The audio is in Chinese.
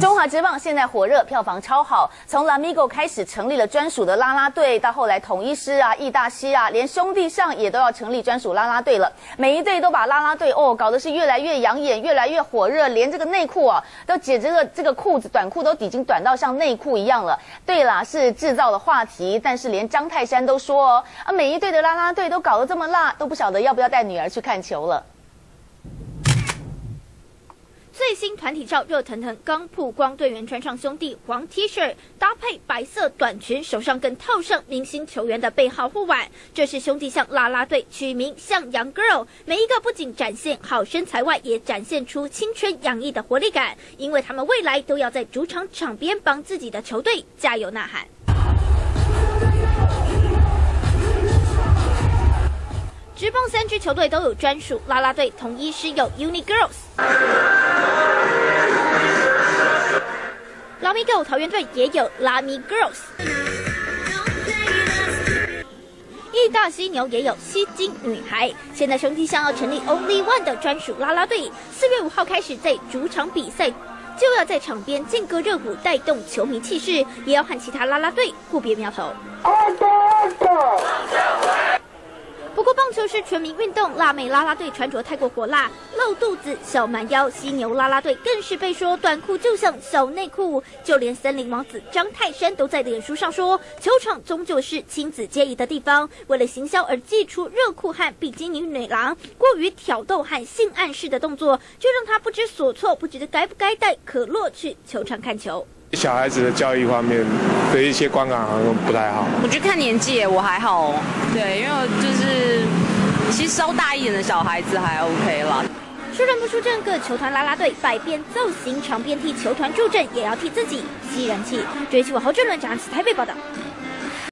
中华之棒现在火热，票房超好。从 Lamigo 开始成立了专属的啦啦队，到后来统一师啊、义大西啊，连兄弟上也都要成立专属啦啦队了。每一队都把啦啦队哦搞得是越来越养眼，越来越火热，连这个内裤啊都简直了，这个裤子短裤都已经短到像内裤一样了。对啦，是制造了话题，但是连张泰山都说哦啊，每一队的啦啦队都搞得这么辣，都不晓得要不要带女儿去看球了。最新团体照热腾腾，刚曝光，队员穿上兄弟黄 T 恤，搭配白色短裙，手上更套上明星球员的背号护腕。这是兄弟向啦啦队，取名向阳 Girl，每一个不仅展现好身材外，也展现出青春洋溢的活力感，因为他们未来都要在主场场边帮自己的球队加油呐喊。直棒三支球队都有专属啦啦队，统一师有 Uni Girls，拉米 Go 桃园队也有拉米 Girls，义大犀牛也有吸金女孩。现在兄弟想要成立 Only One 的专属啦啦队，四月五号开始在主场比赛，就要在场边劲歌热舞，带动球迷气势，也要和其他啦啦队互别苗头。不过棒球是全民运动，辣妹拉拉队穿着太过火辣，露肚子、小蛮腰，犀牛拉拉队更是被说短裤就像小内裤，就连森林王子张泰山都在脸书上说，球场终究是亲子皆宜的地方，为了行销而祭出热裤和比基尼女郎，过于挑逗和性暗示的动作，就让他不知所措，不觉得该不该带可乐去球场看球。小孩子的教育方面的一些观感好像不太好。我觉得看年纪，我还好。对，因为就是稍大一点的小孩子还 OK 了。出阵不出阵，各球团拉拉队百变造型，场边替球团助阵，也要替自己吸人气。追击我侯俊伦，展示台北报道。